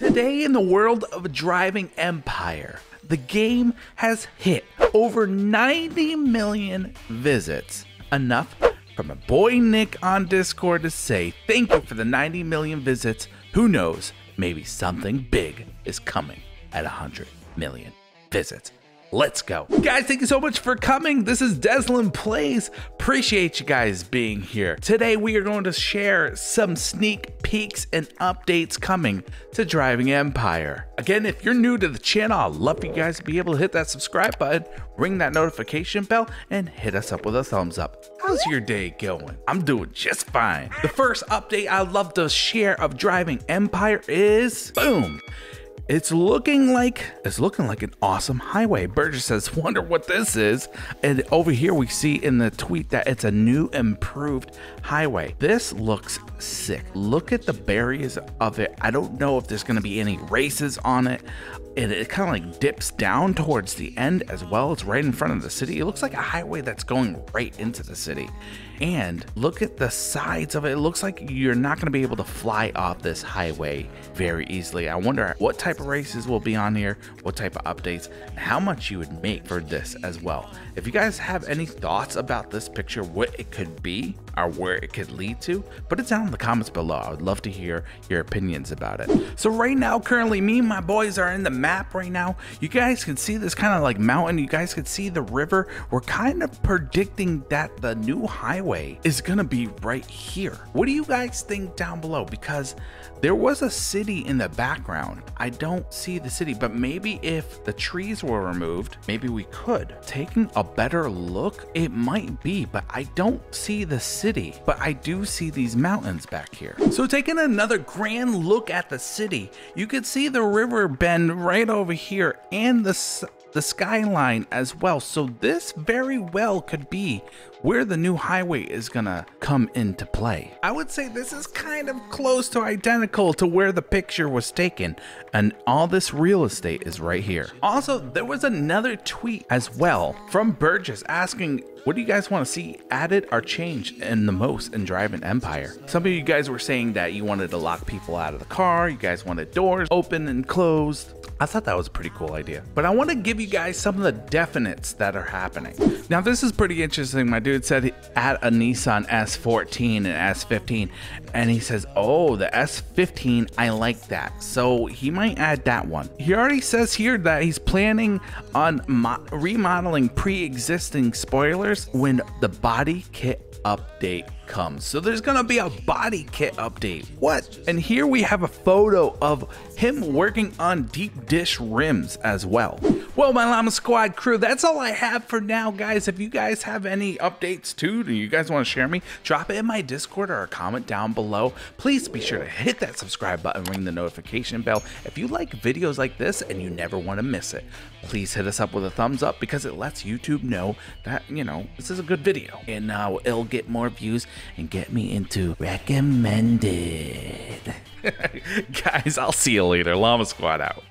Today, in the world of Driving Empire, the game has hit over 90 million visits. Enough from a boy Nick on Discord to say thank you for the 90 million visits. Who knows, maybe something big is coming at 100 million visits. Let's go. Guys, thank you so much for coming. This is DezLand Plays. Appreciate you guys being here. Today, we are going to share some sneak peeks and updates coming to Driving Empire. Again, if you're new to the channel, I'd love for you guys to be able to hit that subscribe button, ring that notification bell, and hit us up with a thumbs up. How's your day going? I'm doing just fine. The first update I'd love to share of Driving Empire is boom it's looking like it's looking like an awesome highway. Burgess says, "Wonder what this is." And over here we see in the tweet that it's a new improved highway. This looks sick. Look at the barriers of it. I don't know if there's going to be any races on it. And it kind of like dips down towards the end as well. It's right in front of the city. It looks like a highway that's going right into the city. And look at the sides of it. It looks like you're not going to be able to fly off this highway very easily. I wonder what type of races will be on here, what type of updates, how much you would make for this as well. If you guys have any thoughts about this picture, what it could be where it could lead to, put it down in the comments below. I would love to hear your opinions about it. So right now, currently me and my boys are in the map right now. You guys can see this kind of like mountain. You guys can see the river. We're kind of predicting that the new highway is gonna be right here. What do you guys think down below? Because there was a city in the background. I don't see the city, but maybe if the trees were removed, maybe we could. Taking a better look, it might be, but I don't see the city, but I do see these mountains back here. So taking another grand look at the city, you could see the river bend right over here and the the skyline as well. So this very well could be where the new highway is gonna come into play. I would say this is kind of close to identical to where the picture was taken and all this real estate is right here. Also, there was another tweet as well from Burgess asking what do you guys want to see added or changed in the most in Driving Empire? Some of you guys were saying that you wanted to lock people out of the car, you guys wanted doors open and closed. I thought that was a pretty cool idea. But I want to give you guys some of the definites that are happening. Now, this is pretty interesting. My dude said add a Nissan S14 and S15. And he says, oh, the S15, I like that. So he might add that one. He already says here that he's planning on remodeling pre-existing spoilers when the body kit update comes. So there's gonna be a body kit update. What? And here we have a photo of him working on deep dish rims as well. Well, my Llama Squad crew, that's all I have for now, guys. If you guys have any updates too, do you guys want to share me? Drop it in my Discord or a comment down below. Please be sure to hit that subscribe button, ring the notification bell. If you like videos like this and you never want to miss it, please hit us up with a thumbs up because it lets YouTube know that, you know, this is a good video. And now uh, it'll get more views and get me into recommended. Guys, I'll see you later. Llama Squad out.